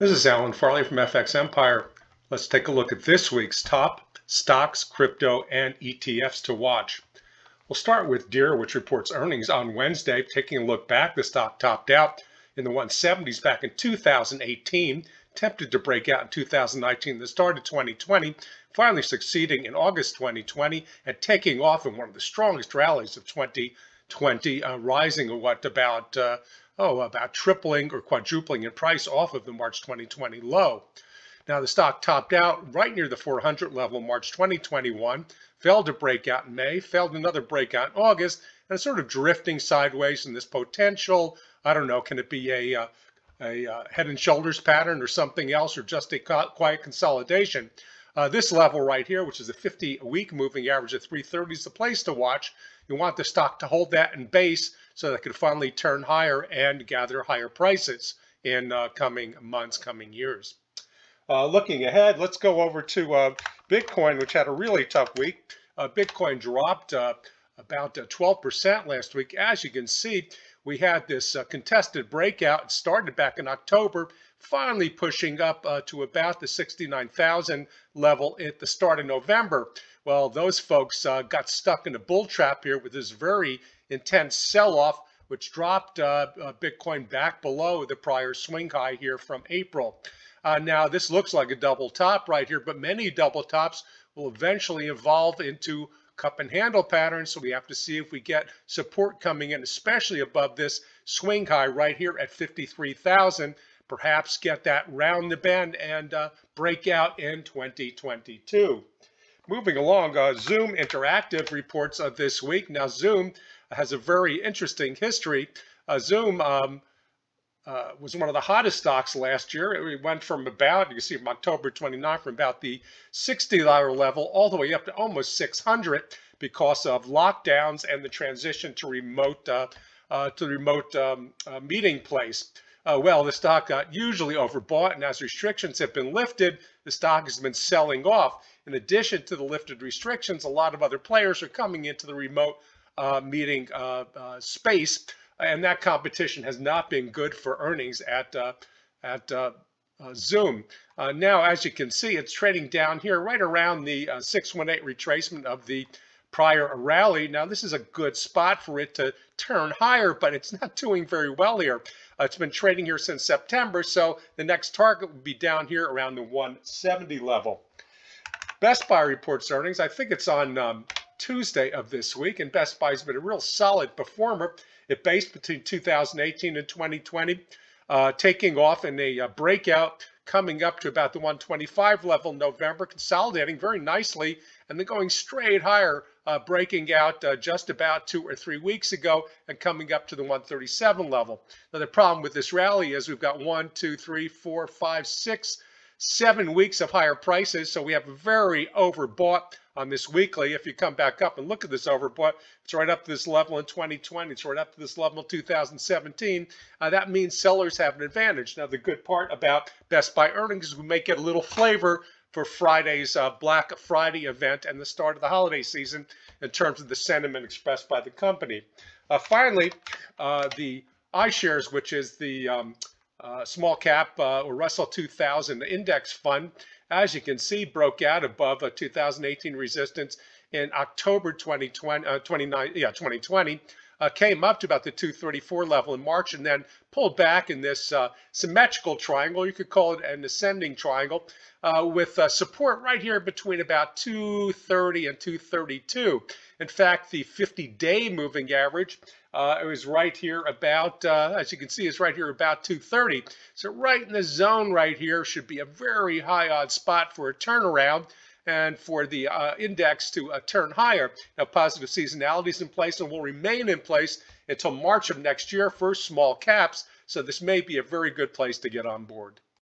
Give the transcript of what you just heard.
This is Alan Farley from FX Empire. Let's take a look at this week's top stocks, crypto, and ETFs to watch. We'll start with Deere, which reports earnings on Wednesday. Taking a look back, the stock topped out in the 170s back in 2018, tempted to break out in 2019, the start of 2020, finally succeeding in August 2020 and taking off in one of the strongest rallies of 2020, uh, rising what about uh, oh, about tripling or quadrupling in price off of the March 2020 low. Now, the stock topped out right near the 400 level March 2021, failed to break out in May, failed another breakout in August, and it's sort of drifting sideways in this potential. I don't know, can it be a, uh, a uh, head and shoulders pattern or something else, or just a quiet consolidation? Uh, this level right here, which is a 50 week moving average of 330, is the place to watch. You want the stock to hold that in base so that it could finally turn higher and gather higher prices in uh, coming months, coming years. Uh, looking ahead, let's go over to uh, Bitcoin, which had a really tough week. Uh, Bitcoin dropped uh, about 12% last week. As you can see, we had this contested breakout. Started back in October, finally pushing up to about the 69,000 level at the start of November. Well, those folks uh, got stuck in a bull trap here with this very intense sell-off, which dropped uh, uh, Bitcoin back below the prior swing high here from April. Uh, now, this looks like a double top right here, but many double tops will eventually evolve into cup and handle pattern. So we have to see if we get support coming in, especially above this swing high right here at 53,000. Perhaps get that round the bend and uh, break out in 2022. Moving along, uh, Zoom Interactive reports of this week. Now, Zoom has a very interesting history. Uh, Zoom um, uh, was one of the hottest stocks last year. It went from about, you can see from October 29, from about the $60 level all the way up to almost 600 because of lockdowns and the transition to remote uh, uh, to remote um, meeting place. Uh, well, the stock got usually overbought, and as restrictions have been lifted, the stock has been selling off. In addition to the lifted restrictions, a lot of other players are coming into the remote uh, meeting uh, uh space, and that competition has not been good for earnings at uh, at uh, Zoom. now, as you can see, it's trading down here right around the 618 retracement of the prior rally. Now, this is a good spot for it to turn higher, but it's not doing very well here. Uh, it's been trading here since September, so the next target would be down here around the 170 level. Best Buy reports earnings. I think it's on um, Tuesday of this week, and Best Buy's been a real solid performer. It based between 2018 and 2020, uh, taking off in a uh, breakout coming up to about the 125 level in November, consolidating very nicely, and then going straight higher, uh, breaking out uh, just about two or three weeks ago and coming up to the 137 level. Now, the problem with this rally is we've got one, two, three, four, five, six, seven weeks of higher prices, so we have very overbought on this weekly. If you come back up and look at this overbought, it's right up to this level in 2020. It's right up to this level in 2017. Uh, that means sellers have an advantage. Now, the good part about Best Buy earnings is we may get a little flavor for Friday's uh, Black Friday event and the start of the holiday season in terms of the sentiment expressed by the company. Uh, finally, uh, the iShares, which is the um, uh, small cap uh, or Russell 2000 index fund, as you can see, broke out above a 2018 resistance in October 2020, uh, 29, yeah, 2020. Uh, came up to about the 234 level in March and then pulled back in this uh, symmetrical triangle. You could call it an ascending triangle uh, with uh, support right here between about 230 and 232. In fact, the 50-day moving average uh, it was right here about, uh, as you can see, it's right here about 230. So right in the zone right here should be a very high odd spot for a turnaround and for the uh, index to uh, turn higher. Now, positive seasonality is in place and will remain in place until March of next year for small caps. So this may be a very good place to get on board.